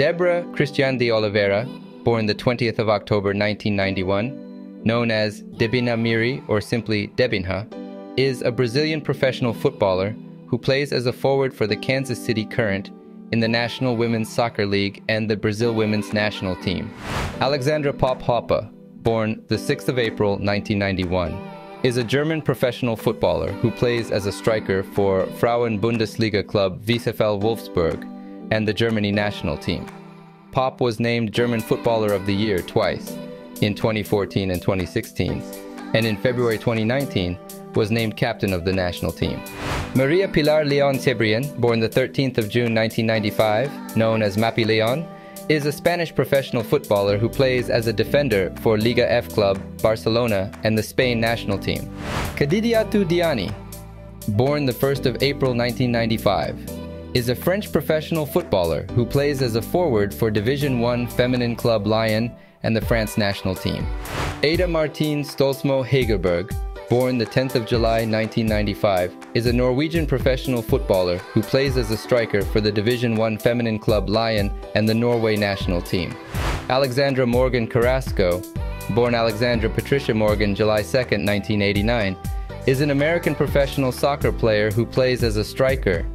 Deborah Christian de Oliveira, born the 20th of October 1991, known as Debina Miri or simply Debinha, is a Brazilian professional footballer who plays as a forward for the Kansas City Current in the National Women's Soccer League and the Brazil Women's National Team. Alexandra Popp Hoppe, born the 6th of April 1991, is a German professional footballer who plays as a striker for Frauen Bundesliga club VfL Wolfsburg and the Germany national team. Popp was named German Footballer of the Year twice, in 2014 and 2016, and in February 2019 was named captain of the national team. Maria Pilar Leon Cebrian, born the 13th of June 1995, known as Mapi Leon, is a Spanish professional footballer who plays as a defender for Liga F club Barcelona and the Spain national team. Kadidiatou Diani, born the 1st of April 1995, is a French professional footballer who plays as a forward for Division 1 feminine club Lyon and the France national team. Ada Martine Stolsmo Hegerberg, born the 10th of July 1995, is a Norwegian professional footballer who plays as a striker for the Division 1 feminine club Lyon and the Norway national team. Alexandra Morgan Carrasco, born Alexandra Patricia Morgan July 2, 1989, is an American professional soccer player who plays as a striker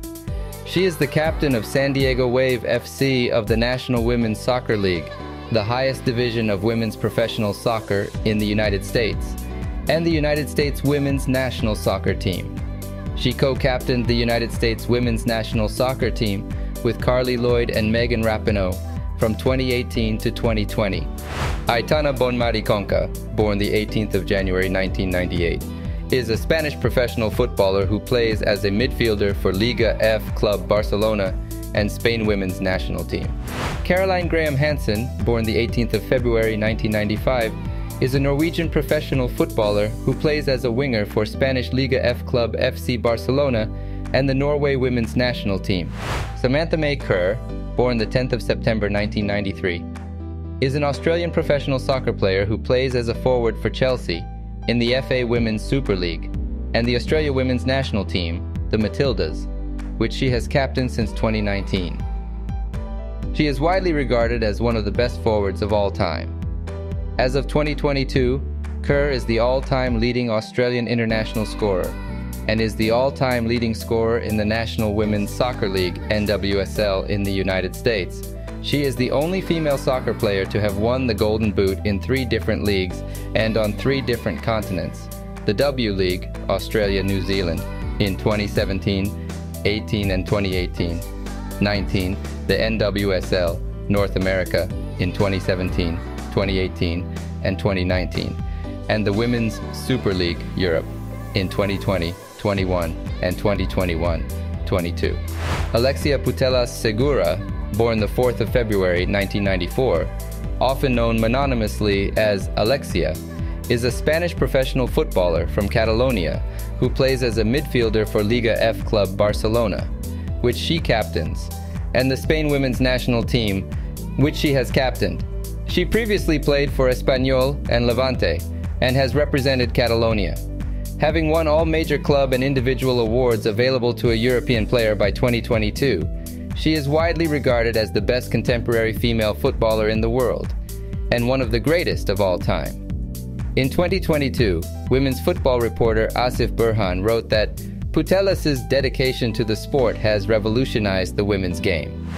she is the captain of San Diego Wave FC of the National Women's Soccer League, the highest division of women's professional soccer in the United States, and the United States women's national soccer team. She co-captained the United States women's national soccer team with Carli Lloyd and Megan Rapinoe from 2018 to 2020. Aitana Bonmatí Conca, born the 18th of January 1998 is a Spanish professional footballer who plays as a midfielder for Liga F club Barcelona and Spain women's national team. Caroline Graham Hansen, born the 18th of February 1995, is a Norwegian professional footballer who plays as a winger for Spanish Liga F club FC Barcelona and the Norway women's national team. Samantha May Kerr, born the 10th of September 1993, is an Australian professional soccer player who plays as a forward for Chelsea in the FA Women's Super League and the Australia women's national team, the Matildas, which she has captained since 2019. She is widely regarded as one of the best forwards of all time. As of 2022, Kerr is the all-time leading Australian international scorer and is the all-time leading scorer in the National Women's Soccer League NWSL in the United States she is the only female soccer player to have won the Golden Boot in three different leagues and on three different continents. The W League, Australia, New Zealand, in 2017, 18 and 2018. 19, the NWSL, North America, in 2017, 2018, and 2019. And the Women's Super League, Europe, in 2020, 21, and 2021, 22. Alexia Putellas Segura born the 4th of February 1994, often known mononymously as Alexia, is a Spanish professional footballer from Catalonia who plays as a midfielder for Liga F club Barcelona, which she captains, and the Spain women's national team, which she has captained. She previously played for Espanyol and Levante and has represented Catalonia. Having won all major club and individual awards available to a European player by 2022, she is widely regarded as the best contemporary female footballer in the world, and one of the greatest of all time. In 2022, women's football reporter Asif Burhan wrote that Putellas' dedication to the sport has revolutionized the women's game.